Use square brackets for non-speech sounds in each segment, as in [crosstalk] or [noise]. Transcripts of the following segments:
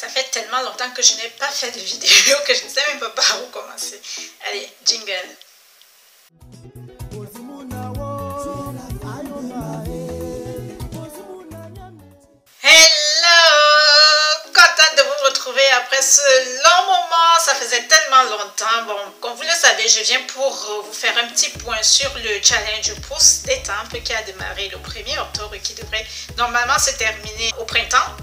Ça fait tellement longtemps que je n'ai pas fait de vidéo que je ne sais même pas par où commencer. Allez, jingle. Hello Contente de vous retrouver après ce long moment. Ça faisait tellement longtemps. Bon, comme vous le je viens pour vous faire un petit point sur le challenge pouce des temples qui a démarré le 1er octobre et qui devrait normalement se terminer au printemps.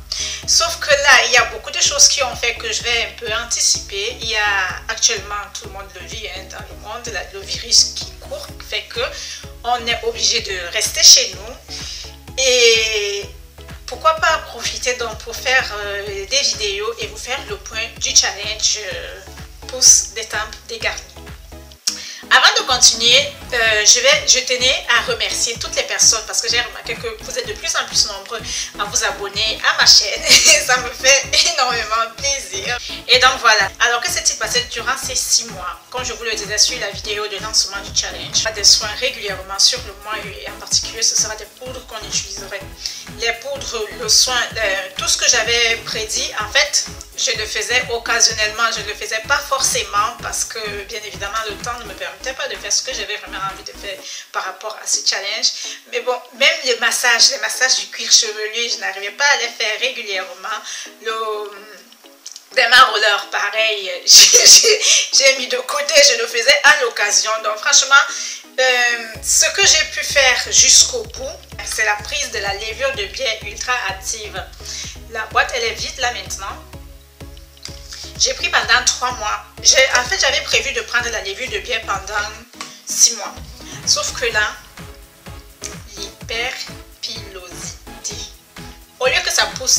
Sauf que là, il y a beaucoup de choses qui ont fait que je vais un peu anticiper. Il y a actuellement, tout le monde le vit hein, dans le monde, le virus qui court, fait que on est obligé de rester chez nous. Et pourquoi pas profiter donc pour faire euh, des vidéos et vous faire le point du challenge euh, pouce des temples dégarnis. Avant de continuer, euh, je, tenais à remercier toutes les personnes parce que j'ai remarqué que vous êtes de plus en plus nombreux à vous abonner à ma chaîne [laughs] ça me fait énormément plaisir. Et donc voilà, alors que s'est-il passé durant ces six mois? Comme je vous le disais sur la vidéo de lancement du challenge, des soins régulièrement sur le mois et en particulier ce sera des poudres qu'on utiliserait. Les poudres, le soin, tout ce que j'avais prédit, en fait, je le faisais occasionnellement, je ne le faisais pas forcément parce que bien évidemment le temps ne me permettait pas de faire ce que j'avais vraiment envie de faire par rapport à ce challenge. Mais bon, même les massages, les massages du cuir chevelu, je n'arrivais pas à les faire régulièrement. Le des pareil, [laughs] j'ai mis de côté, je le faisais à l'occasion. Donc franchement, euh, ce que j'ai pu faire jusqu'au bout, c'est la prise de la levure de bière ultra active. La boîte, elle est vide là maintenant. J'ai pris pendant trois mois. En fait, j'avais prévu de prendre la levure de bière pendant six mois. Sauf que là,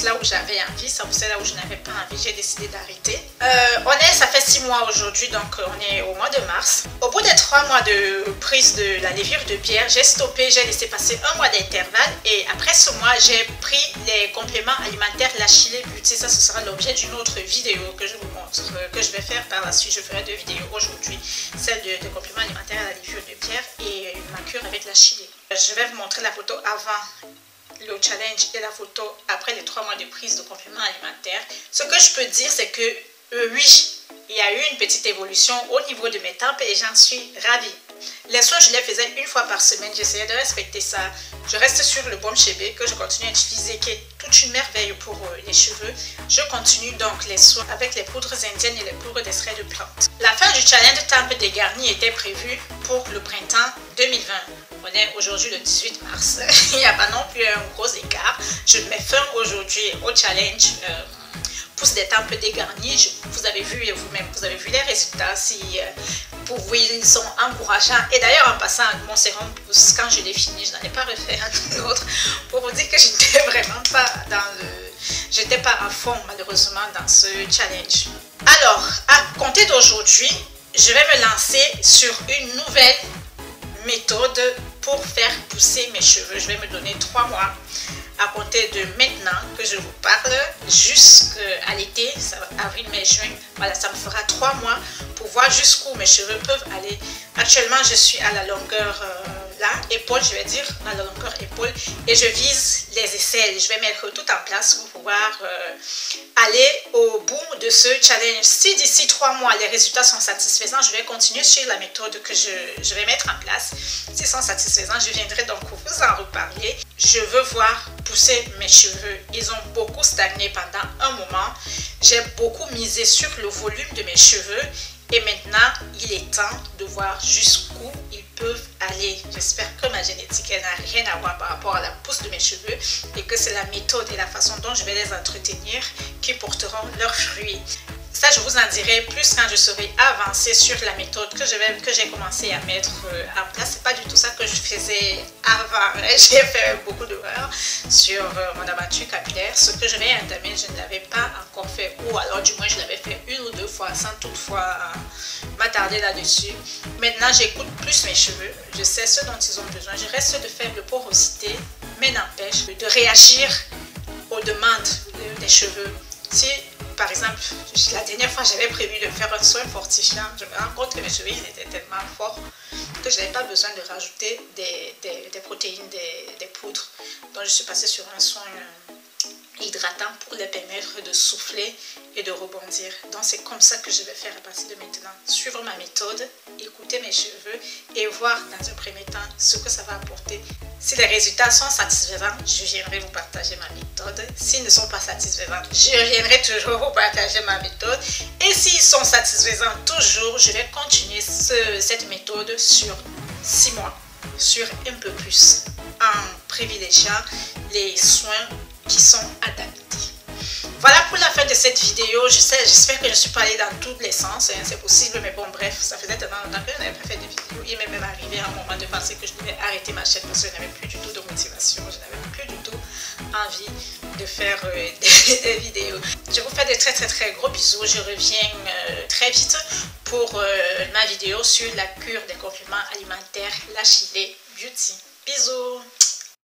là où j'avais envie, ça poussait là où je n'avais pas envie, j'ai décidé d'arrêter. Euh, on est, ça fait six mois aujourd'hui, donc on est au mois de mars. Au bout des trois mois de prise de la levure de bière, j'ai stoppé, j'ai laissé passer un mois d'intervalle et après ce mois, j'ai pris les compléments alimentaires La Chile Beauty. Ça, ce sera l'objet d'une autre vidéo que je vous montre, que je vais faire par la suite. Je ferai deux vidéos aujourd'hui, celle de, compléments alimentaires à la levure de bière et ma cure avec la Chile. Je vais vous montrer la photo avant le challenge et la photo après les trois mois de prise de compléments alimentaires. Ce que je peux dire, c'est que euh, oui, il y a eu une petite évolution au niveau de mes tempes et j'en suis ravie. Les soins, je les faisais une fois par semaine. J'essayais de respecter ça. Je reste sur le baume chébé que je continue à utiliser, une merveille pour euh, les cheveux. Je continue donc les soins avec les poudres indiennes et les poudres d'extrait de plantes. La fin du challenge Temple dégarni était prévue pour le printemps 2020. On est aujourd'hui le 18 mars. [laughs] Il n'y a pas non plus un gros écart. Je mets fin aujourd'hui au challenge. Euh, pousse des temples dégarnis. vous avez vu vous-même, vous avez vu les résultats. Si euh, pour vous, ils sont encourageants. Et d'ailleurs, en passant mon sérum quand je l'ai fini, je n'en ai pas refait un [laughs] autre pour vous dire que je n'étais vraiment pas dans le... J'étais pas à fond, malheureusement, dans ce challenge. Alors, à compter d'aujourd'hui, je vais me lancer sur une nouvelle méthode pour faire pousser mes cheveux. Je vais me donner trois mois à compter de maintenant que je vous parle jusqu'à l'été, avril, mai, juin. Voilà, ça me fera trois mois pour voir jusqu'où mes cheveux peuvent aller. Actuellement, je suis à la longueur euh, là, épaule, je vais dire, à la longueur épaule, et je vise les aisselles. Je vais mettre tout en place pour pouvoir euh, aller au bout de ce challenge. Si d'ici trois mois, les résultats sont satisfaisants, je vais continuer sur la méthode que je, je vais mettre en place. S'ils sont satisfaisants, je viendrai donc vous en reparler. Je veux voir pousser mes cheveux. Ils ont beaucoup stagné pendant un moment. J'ai beaucoup misé sur le volume de mes cheveux et maintenant, il est temps de voir jusqu'où ils peuvent aller. J'espère que ma génétique n'a rien à voir par rapport à la pousse de mes cheveux et que c'est la méthode et la façon dont je vais les entretenir qui porteront leurs fruits. Ça, je vous en dirai plus quand je serai avancée sur la méthode que j'ai commencé à mettre euh, en place. C'est pas du tout ça que je faisais avant. [laughs] J'ai fait beaucoup d'erreurs sur euh, mon aventure capillaire. Ce que je vais entamer, je ne l'avais pas encore fait. Ou alors, du moins, je l'avais fait une ou deux fois sans toutefois m'attarder là-dessus. Maintenant, j'écoute plus mes cheveux. Je sais ce dont ils ont besoin. Je reste de faible porosité, mais n'empêche de réagir aux demandes des cheveux. Si par exemple, la dernière fois, j'avais prévu de faire un soin fortifiant. Je me rends compte que mes cheveux étaient tellement forts que je n'avais pas besoin de rajouter des, protéines, des, poudres. Donc, je suis passée sur un soin, hydratant pour les permettre de souffler et de rebondir. Donc c'est comme ça que je vais faire à partir de maintenant. Suivre ma méthode, écouter mes cheveux et voir dans un premier temps ce que ça va apporter. Si les résultats sont satisfaisants, je viendrai vous partager ma méthode. S'ils ne sont pas satisfaisants, je viendrai toujours vous partager ma méthode. Et s'ils sont satisfaisants toujours, je vais continuer cette méthode sur 6 mois, sur un peu plus, en privilégiant les soins qui sont adaptés. Voilà pour la fin de cette vidéo. J'espère que je suis pas allée dans tous les sens. Hein, c'est possible, mais bon, bref, ça faisait tellement longtemps que je n'avais pas fait de vidéo. Il m'est même arrivé un moment de penser que je devais arrêter ma chaîne parce que je n'avais plus du tout de motivation. Je n'avais plus du tout envie de faire euh, [laughs] des, vidéos. Je vous fais de très très très gros bisous. Je reviens euh, très vite pour euh, ma vidéo sur la cure des compléments alimentaires, la Chile Beauty. Bisous